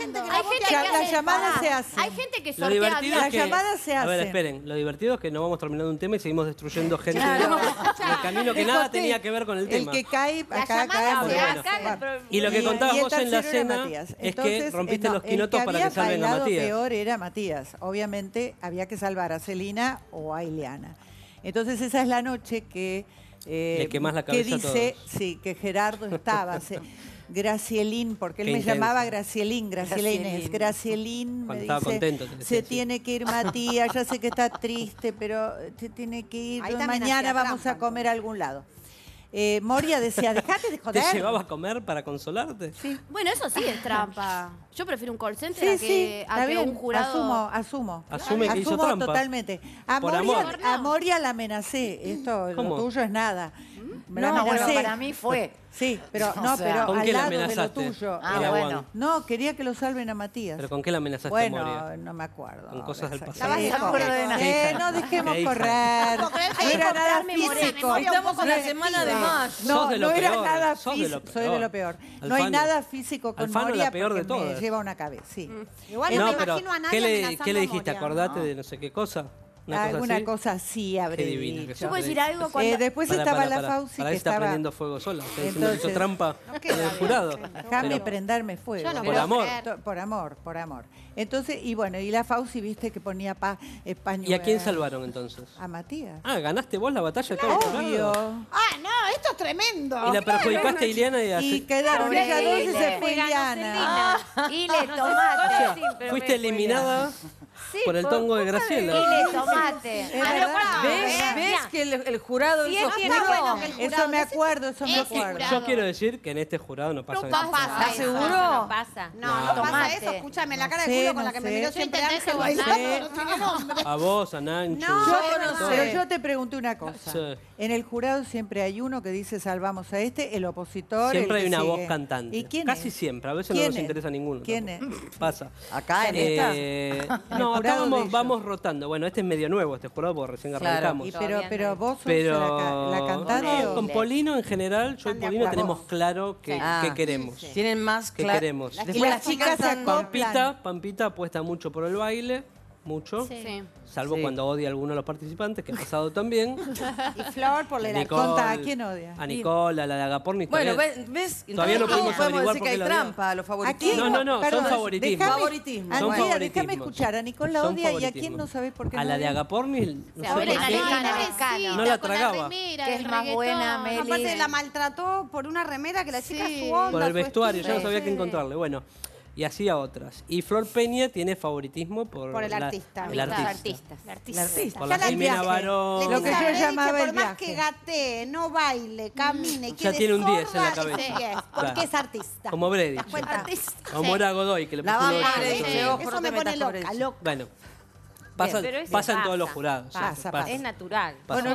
gente que Hay gente que acá. las hace- llamadas se hacen. Hay gente que Lo sortea divertido bien. es Las llamadas se A ver, hacen. esperen. Lo divertido es que no vamos terminando un tema y seguimos destruyendo gente en el camino que nada tenía que ver con el tema. El que cae, La acá llamada caemos. se Bueno. hace, Bueno. pero- Y lo que contabas el vos en la cena Matías. es que rompiste eh, no, los quinotos el para que salven a Matías. peor era Matías. Obviamente había que salvar a Celina o a Ileana. Entonces esa es la noche que... eh, Le quemás la que cabeza a dice, todos. sí, que Gerardo estaba... se- Gracielín, porque él Qué me intenso. llamaba Gracielín, Gracielín es Gracielín. Me Cuando estaba dice, contento te decía se tiene que ir Matías, ya sé que está triste, pero se tiene que ir, Ahí también mañana hacía vamos trampa, a comer a algún lado. Eh, Moria decía, dejate de ¿Te joder. llevaba a comer para consolarte? Sí. Bueno, eso sí es trampa. Yo prefiero un call center Sí, a sí, que, a está que bien. un jurado... Asumo, asumo. Asume que hizo Asumo trampa. totalmente. A Por Moria, amor. a Moria la amenacé. Esto, ¿Cómo? lo tuyo es nada. Me No, bueno, para mí fue. Sí, pero O no, sea, pero ¿Con al qué la lado de lo amenazaste? tuyo. Ah, Era bueno. Juan. No, quería que lo salven a Matías. ¿Pero con qué la amenazaste a Bueno, Moria? no me acuerdo. Con cosas del pasado. Sí, No me acuerdo de nada. eh, no dejemos Qué hija. correr. No era nada memoria, físico. memoria un Estamos poco en la semana de mayo. No, Sos de lo no era peor, nada sos de lo físico, soy de peor. lo peor. No Alfano. hay nada físico con Alfano, la Moria peor de porque me todas. lleva una cabeza, sí. Igual no, No, me imagino a nadie ¿qué le, amenazando ¿qué le a dijiste? Moria. ¿Acordate de no sé qué cosa? ¿Una cosa Alguna así? cosa sí habré Qué divina que dicho. sos. ¿Yo puedo decir algo Eh, cuando... después Pará, estaba pará, la pará. Fauci Pará, que está estaba... prendiendo fuego sola. Está diciendo que hizo Entonces- trampa en el jurado. Déjame Pero- prenderme fuego. Yo no Por puedo amor. creer. To- Por amor, por amor. Entonces, y bueno, y la Fauci, viste, que ponía pa, español. ¿Y a quién salvaron entonces? A Matías. Ah, ¿ganaste vos la batalla de todo el jurado? Obvio. Ah, no, esto es tremendo. Y la perjudicaste a Ileana y, a- Y quedaron Pobre ellas dos y se fue Ileana. Y le tomate. fuiste eliminada por el tongo de Graciela. Y le tomate. Es verdad. ¿Ves? ¿Ves que el, el jurado Sí, hizo que bueno el Eso me acuerdo, eso me Ese acuerdo. jurado. Yo quiero decir que en este jurado no pasa nada. pasa ¿Estás eso. seguro? No pasa. No, no, pasa tomate. eso. Escúchame, la cara de sé, culo con no la que me sé. miró Yo siempre intenté Ángel bailando, no tiene nombre. A vos, a Nancho. No, Yo, no sé. pero yo te pregunté una cosa. Sí. En el jurado siempre hay uno que dice salvamos a este, el opositor. Siempre el hay que una voz cantante. ¿Y quién Casi es? siempre. A veces no ¿Quién nos es? interesa ninguno. ¿Quién tampoco. Pasa. Acá en esta. Eh, el no, acá vamos, rotando. Bueno, este es medio nuevo, este jurado, porque recién Claro. arrancamos. Y pero, pero vos sos Pero la, ca- la cantante no, o con Polino en general, yo y Polino tenemos claro que, Ah. que queremos. Tienen más ¿Qué claro. queremos? Después Y las chicas. Pampita, Pampita apuesta mucho por el baile, mucho. Sí. Salvo Sí. cuando odia a alguno de los participantes, que ha pasado también. Y Flor por la Nicole, Contá, ¿a quién odia? A Nicola, la de Agapornis. Bueno, todavía- ¿ves? ¿ves? Todavía no Entonces, podemos averiguar decir por que qué hay la trampa, los ¿A favoritismos. quién? No, no, no, son Perdón, favoritismos. déjame- Favoritismo. Son Andrea, déjame favoritismos. escuchar. A Nicole la Son odia y a favoritismos. quién no sabés por qué A no la de odia? Agapornis, no sé por la qué. No la tragaba. Que es más buena, Meli. Aparte la maltrató por una remera que la chica Sí. su onda, Por el su vestuario, yo no estilo. sabía qué encontrarle. Bueno, y así a otras. Y Flor Peña tiene favoritismo por, Por el la- artista. El Los artista. artistas. El artista. Por la la Jimena viaje. Barón. Lo que yo llamaba por el más viaje. que gatee, no baile, camine, Ya quede tiene un 10 en la cabeza. 10, porque Claro. es artista. Como. Artista. Como era Godoy, que le La puso vamos uno a de ver, otro. ese ojo, Eso me pone loca, loca. Bueno, pasa, Pero ese pasa en todos los jurados. Pasa, pasa. Es natural. Pasa. Bueno,